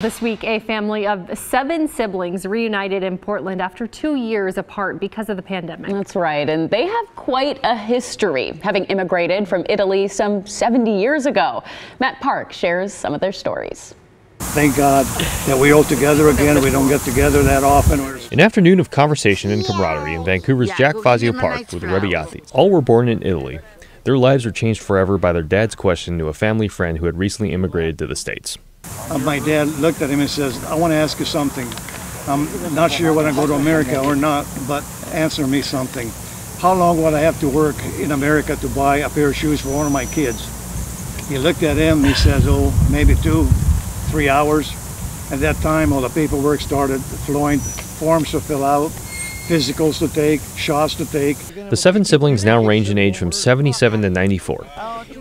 This week, a family of seven siblings reunited in Portland after two years apart because of the pandemic. That's right, and they have quite a history, having immigrated from Italy some 70 years ago. Matt Park shares some of their stories. Thank God that we all together again. We don't get together that often. An afternoon of conversation and camaraderie in Vancouver's Jack Fazio Park with the Rebbiati. All were born in Italy. Their lives were changed forever by their dad's question to a family friend who had recently immigrated to the States. Uh, my dad looked at him and says, I want to ask you something. I'm not sure whether I go to America or not, but answer me something. How long would I have to work in America to buy a pair of shoes for one of my kids? He looked at him and he says, oh, maybe two, three hours. At that time, all the paperwork started flowing, forms to fill out, physicals to take, shots to take. The seven siblings now range in age from 77 to 94,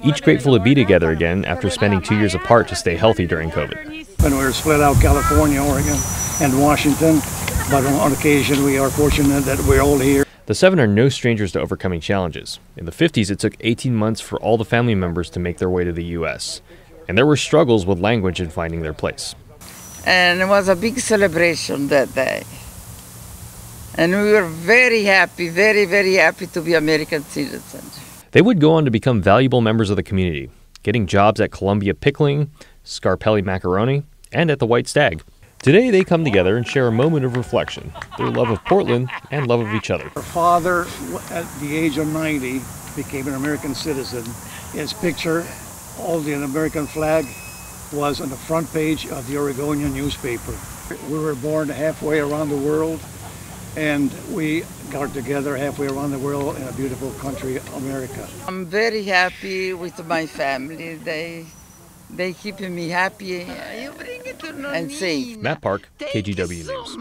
each grateful to be together again after spending two years apart to stay healthy during COVID. When we were split out, California, Oregon, and Washington, but on occasion we are fortunate that we're all here. The seven are no strangers to overcoming challenges. In the 50s, it took 18 months for all the family members to make their way to the U.S., and there were struggles with language and finding their place. And it was a big celebration that day. And we were very happy, very, very happy to be American citizens. They would go on to become valuable members of the community, getting jobs at Columbia Pickling, Scarpelli Macaroni, and at the White Stag. Today, they come together and share a moment of reflection, their love of Portland and love of each other. Her father, at the age of 90, became an American citizen. His picture, all the American flag, was on the front page of the Oregonian newspaper. We were born halfway around the world and we got together halfway around the world in a beautiful country, America. I'm very happy with my family. They they keep me happy and safe. Matt Park, KGW News.